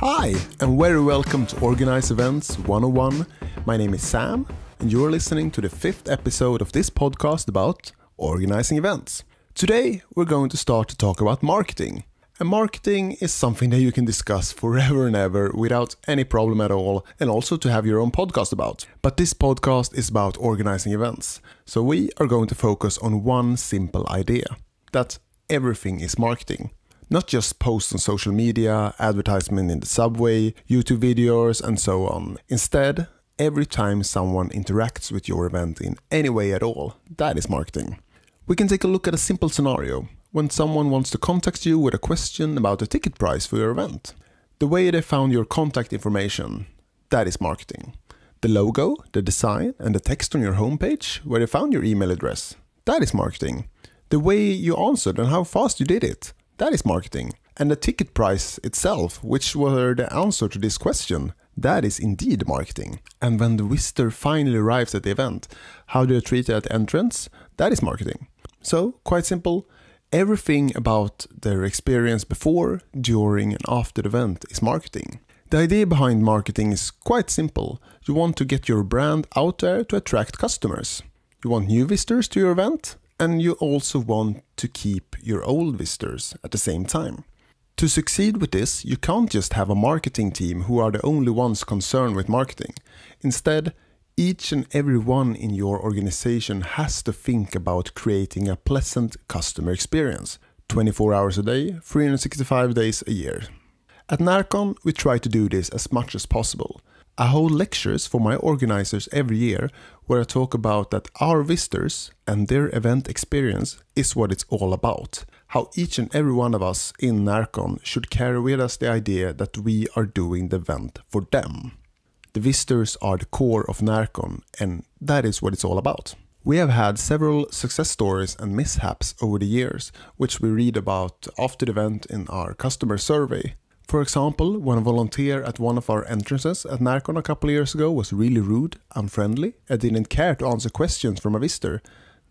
Hi, and very welcome to Organize Events 101. My name is Sam, and you're listening to the fifth episode of this podcast about organizing events. Today, we're going to start to talk about marketing. And marketing is something that you can discuss forever and ever without any problem at all, and also to have your own podcast about. But this podcast is about organizing events. So we are going to focus on one simple idea that everything is marketing. Not just posts on social media, advertisement in the subway, YouTube videos, and so on. Instead, every time someone interacts with your event in any way at all, that is marketing. We can take a look at a simple scenario when someone wants to contact you with a question about the ticket price for your event. The way they found your contact information, that is marketing. The logo, the design, and the text on your homepage where they found your email address, that is marketing. The way you answered and how fast you did it, that is marketing. And the ticket price itself, which were the answer to this question, that is indeed marketing. And when the visitor finally arrives at the event, how do you treat at entrance? That is marketing. So, quite simple, everything about their experience before, during, and after the event is marketing. The idea behind marketing is quite simple. You want to get your brand out there to attract customers. You want new visitors to your event, and you also want to keep your old visitors at the same time. To succeed with this, you can't just have a marketing team who are the only ones concerned with marketing. Instead, each and every one in your organization has to think about creating a pleasant customer experience 24 hours a day, 365 days a year. At NärCon, we try to do this as much as possible. I hold lectures for my organizers every year where I talk about that our visitors and their event experience is what it's all about. How each and every one of us in NärCon should carry with us the idea that we are doing the event for them. The visitors are the core of NärCon and that is what it's all about. We have had several success stories and mishaps over the years, which we read about after the event in our customer survey. For example, when a volunteer at one of our entrances at NärCon a couple years ago was really rude, unfriendly, and didn't care to answer questions from a visitor,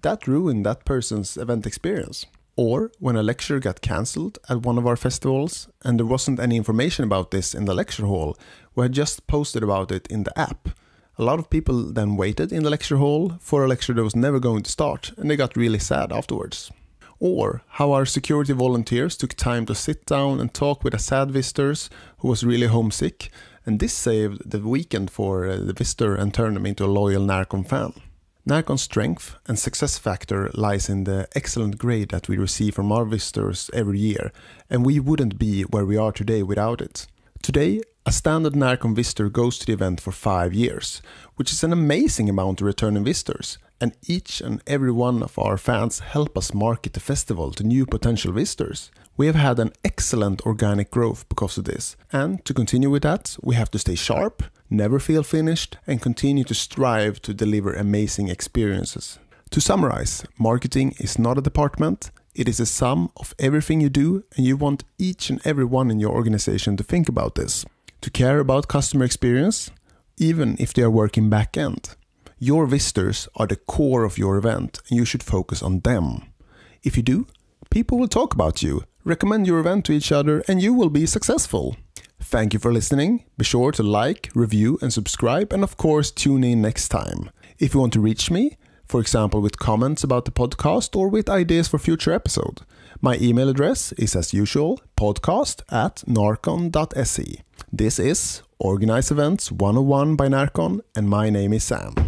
that ruined that person's event experience. Or when a lecture got cancelled at one of our festivals and there wasn't any information about this in the lecture hall, we had just posted about it in the app. A lot of people then waited in the lecture hall for a lecture that was never going to start and they got really sad afterwards or how our security volunteers took time to sit down and talk with a sad visitor who was really homesick, and this saved the weekend for uh, the visitor and turned him into a loyal NärCon fan. NärCon's strength and success factor lies in the excellent grade that we receive from our visitors every year, and we wouldn't be where we are today without it. Today, a standard NärCon visitor goes to the event for five years, which is an amazing amount of returning visitors, and each and every one of our fans help us market the festival to new potential visitors. We have had an excellent organic growth because of this, and to continue with that, we have to stay sharp, never feel finished, and continue to strive to deliver amazing experiences. To summarize, marketing is not a department, it is a sum of everything you do, and you want each and every one in your organization to think about this, to care about customer experience, even if they are working back end. Your visitors are the core of your event and you should focus on them. If you do, people will talk about you, recommend your event to each other, and you will be successful. Thank you for listening. Be sure to like, review, and subscribe, and of course, tune in next time. If you want to reach me, for example, with comments about the podcast or with ideas for future episode, my email address is as usual podcast at narcon.se. This is Organize Events 101 by NärCon, and my name is Sam.